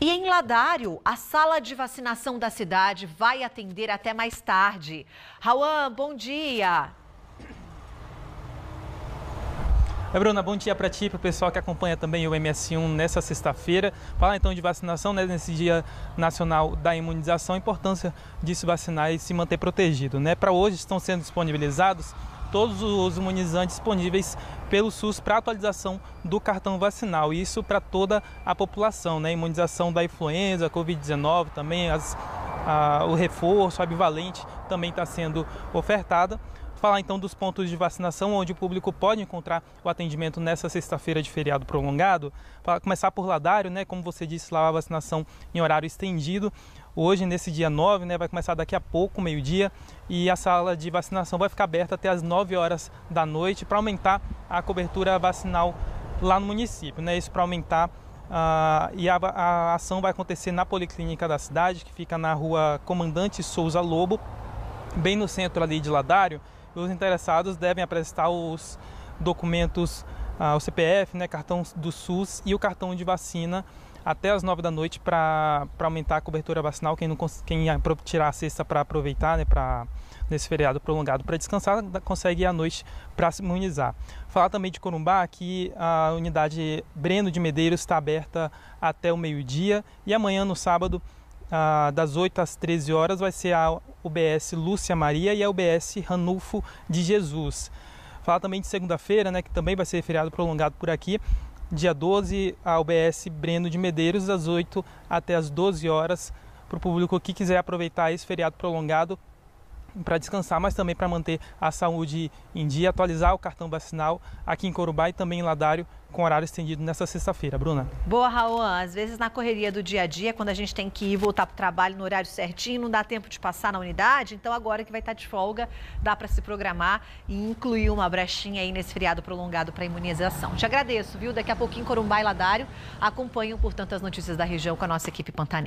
E em Ladário, a sala de vacinação da cidade vai atender até mais tarde. Rauan, bom dia. Oi, Bruna, bom dia para ti e para o pessoal que acompanha também o MS1 nessa sexta-feira. Falar então de vacinação, né, nesse Dia Nacional da Imunização, a importância de se vacinar e se manter protegido. Né? Para hoje estão sendo disponibilizados todos os imunizantes disponíveis pelo SUS para atualização do cartão vacinal. Isso para toda a população, né? Imunização da influenza, Covid-19 também, as, a, o reforço, a bivalente também está sendo ofertada. Falar então dos pontos de vacinação onde o público pode encontrar o atendimento nessa sexta-feira de feriado prolongado. Para começar por Ladário, né, como você disse lá, a vacinação em horário estendido. Hoje, nesse dia 9, né, vai começar daqui a pouco, meio-dia, e a sala de vacinação vai ficar aberta até as 9 horas da noite para aumentar a cobertura vacinal lá no município. Né, isso para aumentar Uh, e a, a, ação vai acontecer na Policlínica da cidade, que fica na rua Comandante Souza Lobo, bem no centro ali de Ladário os interessados devem apresentar os documentos, ah, o CPF, né, cartão do SUS e o cartão de vacina até as 9 da noite para aumentar a cobertura vacinal. Quem, não, quem tirar a cesta para aproveitar, né, pra, nesse feriado prolongado para descansar, consegue ir à noite para se imunizar. Falar também de Corumbá, que a unidade Breno de Medeiros está aberta até o meio-dia e amanhã, no sábado, ah, das 8 às 13 horas vai ser a UBS Lúcia Maria e a UBS Ranulfo de Jesus. Falar também de segunda-feira, né, que também vai ser feriado prolongado por aqui. Dia 12, a UBS Breno de Medeiros, das 8 até as 12 horas, para o público que quiser aproveitar esse feriado prolongado para descansar, mas também para manter a saúde em dia, atualizar o cartão vacinal aqui em Corubá e também em Ladário, com horário estendido nesta sexta-feira. Bruna. Boa, Raul. Às vezes na correria do dia a dia, quando a gente tem que ir voltar para o trabalho no horário certinho, não dá tempo de passar na unidade. Então agora que vai estar tá de folga, dá para se programar e incluir uma brechinha aí nesse feriado prolongado para imunização. Te agradeço, viu? Daqui a pouquinho Corumbá e Ladário acompanham, portanto, as notícias da região com a nossa equipe Pantaneira.